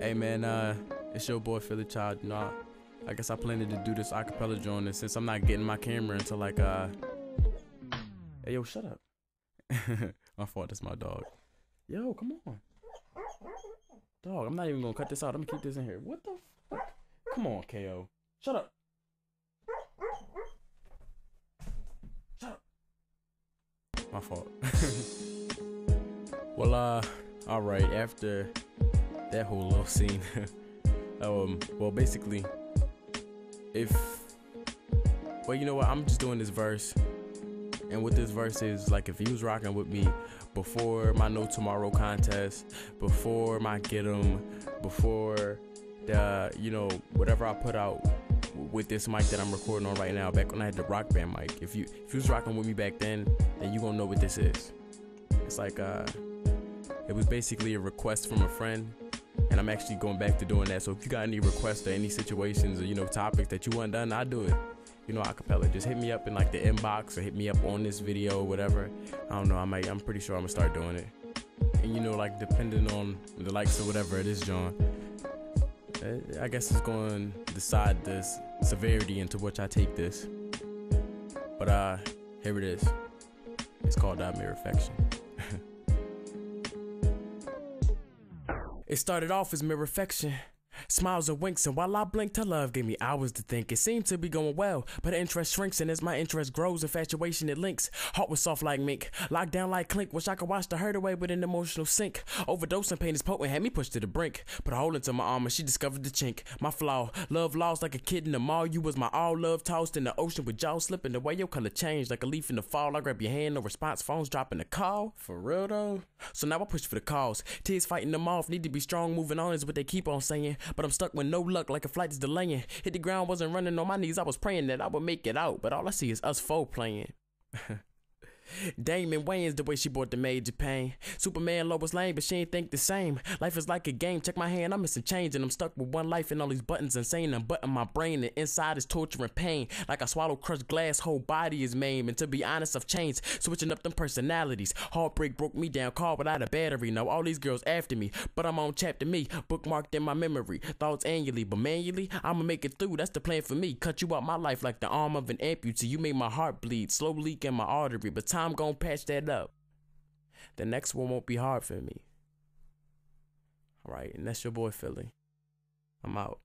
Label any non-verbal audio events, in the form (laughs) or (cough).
Hey man, uh, it's your boy Philly Child. You know, I, I guess I planned to do this acapella joint, and since I'm not getting my camera until like uh, hey yo, shut up. (laughs) my fault. That's my dog. Yo, come on, dog. I'm not even gonna cut this out. I'm gonna keep this in here. What the fuck? Come on, Ko. Shut up. Shut up. My fault. (laughs) well, uh, all right. After that whole love scene. (laughs) um, well, basically, if, well, you know what? I'm just doing this verse, and what this verse is like, if he was rocking with me before my No Tomorrow contest, before my Get 'em, before the, you know, whatever I put out with this mic that I'm recording on right now, back when I had the rock band mic. If you if you was rocking with me back then, then you gonna know what this is. It's like uh, it was basically a request from a friend and I'm actually going back to doing that. So if you got any requests or any situations or you know topics that you want done, I do it. You know, acapella. Just hit me up in like the inbox or hit me up on this video or whatever. I don't know. I might. I'm pretty sure I'm gonna start doing it. And you know, like depending on the likes or whatever it is, John. I guess it's going to decide the severity into which I take this. But uh, here it is. It's called uh, Mere Affection. It started off as mere affection. Smiles and winks, and while I blinked, her love gave me hours to think. It seemed to be going well, but interest shrinks, and as my interest grows, infatuation it links. Heart was soft like mink, locked down like clink. Wish I could watch the hurt away with an emotional sink. Overdosing pain is potent, had me pushed to the brink. Put a hole into my armor, she discovered the chink. My flaw, love lost like a kid in the mall. You was my all love tossed in the ocean with jaws slipping. The way your color changed like a leaf in the fall. I grab your hand, no response, phones dropping the call. For real though? So now I push for the cause. Tears fighting them off, need to be strong, moving on is what they keep on saying. But I'm stuck with no luck, like a flight is delaying. Hit the ground, wasn't running on my knees, I was praying that I would make it out. But all I see is us four playing. (laughs) Damon Wayans, the way she brought the major pain. Superman Lois Lane, but she ain't think the same. Life is like a game. Check my hand, I'm missing change, and I'm stuck with one life and all these buttons insane. I'm button my brain, and inside is torture and pain. Like I swallow crushed glass, whole body is maimed. And to be honest, I've changed, switching up them personalities. Heartbreak broke me down, car without a battery. Now all these girls after me, but I'm on chapter me, bookmarked in my memory. Thoughts annually, but manually, I'ma make it through. That's the plan for me. Cut you out my life like the arm of an amputee. You made my heart bleed, slow leak in my artery, but time gon' patch that up. The next one won't be hard for me. All right, and that's your boy Philly. I'm out.